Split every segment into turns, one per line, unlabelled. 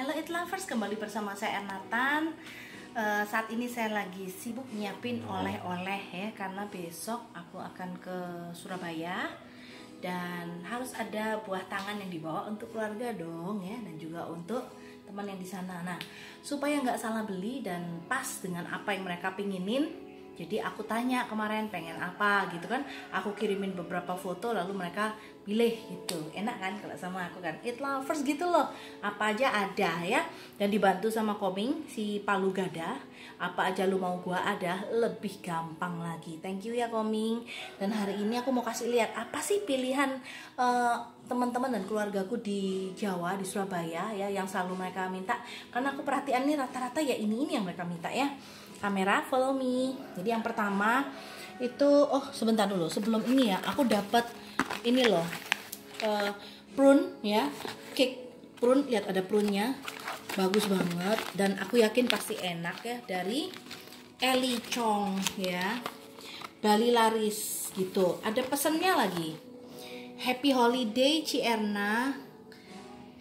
Halo It Lovers, kembali bersama saya Ernatan uh, Saat ini saya lagi sibuk nyiapin oleh-oleh ya Karena besok aku akan ke Surabaya. Dan harus ada buah tangan yang dibawa untuk keluarga dong ya Dan juga untuk teman yang di sana. Nah, supaya nggak salah beli dan pas dengan apa yang mereka pinginin jadi aku tanya kemarin pengen apa gitu kan. Aku kirimin beberapa foto lalu mereka pilih gitu. Enak kan kalau sama aku kan? It lovers gitu loh. Apa aja ada ya. Dan dibantu sama koming si palu gada. Apa aja lu mau gua ada lebih gampang lagi. Thank you ya koming. Dan hari ini aku mau kasih lihat apa sih pilihan uh, teman-teman dan keluargaku di Jawa di Surabaya ya yang selalu mereka minta? Karena aku perhatian nih rata-rata ya ini ini yang mereka minta ya kamera follow me. Jadi yang pertama itu oh sebentar dulu. Sebelum ini ya aku dapat ini loh. Uh, prune ya. Cake prune lihat ada prune-nya. Bagus banget. Dan aku yakin pasti enak ya dari Eli Chong ya. Bali laris gitu. Ada pesennya lagi. Happy Holiday Cierna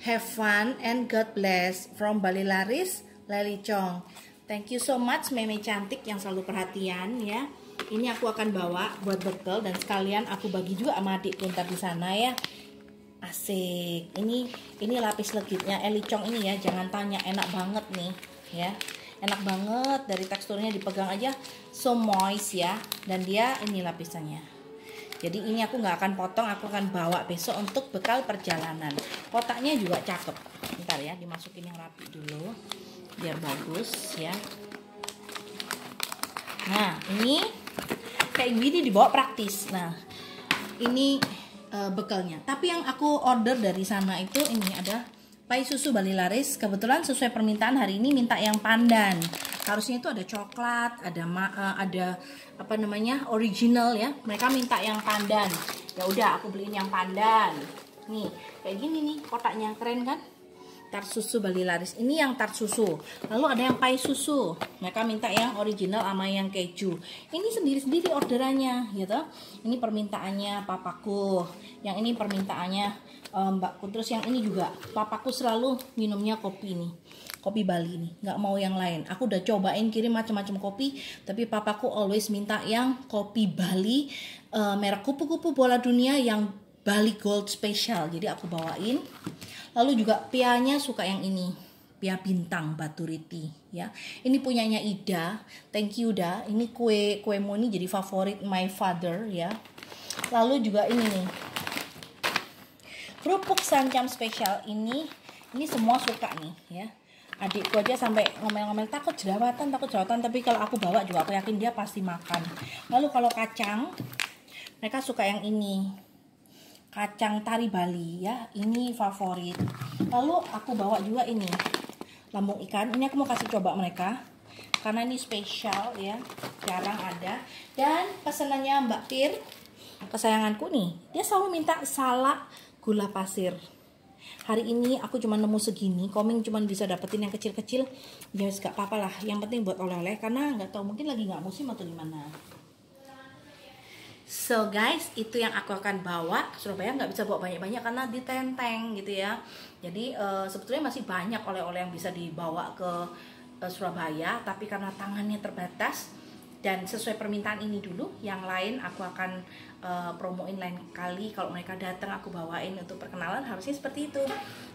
Have fun and God bless. From Bali Laris Leli Chong Thank you so much meme cantik yang selalu perhatian ya. Ini aku akan bawa buat bekal dan sekalian aku bagi juga sama adik pintar di sana ya. Asik. Ini ini lapis legitnya Elicong ini ya. Jangan tanya enak banget nih ya. Enak banget dari teksturnya dipegang aja so moist ya. Dan dia ini lapisannya. Jadi ini aku nggak akan potong, aku akan bawa besok untuk bekal perjalanan. Kotaknya juga cakep. Bentar ya, dimasukin yang rapi dulu biar bagus ya. Nah ini kayak gini dibawa praktis. Nah ini uh, bekalnya. Tapi yang aku order dari sana itu ini ada pai susu Bali Laris. Kebetulan sesuai permintaan hari ini minta yang pandan. Harusnya itu ada coklat ada uh, ada apa namanya original ya. Mereka minta yang pandan. Ya udah aku beliin yang pandan. Nih kayak gini nih kotaknya. Keren kan tart susu Bali laris. Ini yang tart susu lalu ada yang pai susu mereka minta yang original sama yang keju. Ini sendiri-sendiri orderannya gitu ini permintaannya papaku. Yang ini permintaannya um, mbakku. Terus yang ini juga papaku selalu minumnya kopi nih kopi Bali nih nggak mau yang lain. Aku udah cobain kirim macam-macam kopi tapi papaku always minta yang kopi Bali uh, merek kupu-kupu bola dunia yang Bali Gold Special jadi aku bawain Lalu juga pianya suka yang ini, pia bintang batu riti ya. Ini punyanya Ida. Thank you Da. Ini kue kue moni jadi favorit my father ya. Lalu juga ini nih. Kerupuk sancam spesial ini ini semua suka nih ya. Adikku aja sampai ngomel-ngomel takut jerawatan, takut jerawatan, tapi kalau aku bawa juga aku yakin dia pasti makan. Lalu kalau kacang mereka suka yang ini kacang tari Bali ya. Ini favorit. Lalu aku bawa juga ini lambung ikan. Ini aku mau kasih coba mereka karena ini spesial ya. Jarang ada. Dan pesanannya Mbak Pir kesayanganku nih. Dia selalu minta salak gula pasir. Hari ini aku cuma nemu segini koming cuma bisa dapetin yang kecil-kecil. Ya gak apa-apa lah. Yang penting buat oleh-oleh karena nggak tahu mungkin lagi nggak musim atau gimana So guys, itu yang aku akan bawa Surabaya. Nggak bisa bawa banyak-banyak karena ditenteng gitu ya. Jadi uh, sebetulnya masih banyak oleh-oleh yang bisa dibawa ke uh, Surabaya, tapi karena tangannya terbatas dan sesuai permintaan ini dulu, yang lain aku akan uh, promoin lain kali. Kalau mereka datang aku bawain untuk perkenalan. Harusnya seperti itu.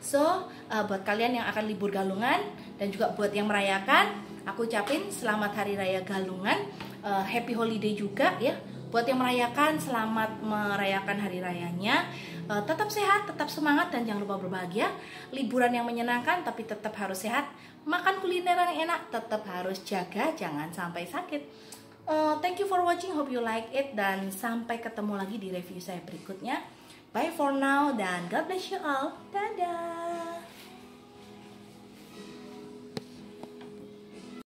So uh, buat kalian yang akan libur Galungan dan juga buat yang merayakan, aku ucapin selamat Hari Raya Galungan, uh, Happy Holiday juga ya Buat yang merayakan, selamat merayakan hari rayanya. Uh, tetap sehat, tetap semangat dan jangan lupa berbahagia. Liburan yang menyenangkan tapi tetap harus sehat. Makan kuliner yang enak tetap harus jaga, jangan sampai sakit. Uh, thank you for watching, hope you like it dan sampai ketemu lagi di review saya berikutnya. Bye for now dan God bless you all. Dadah.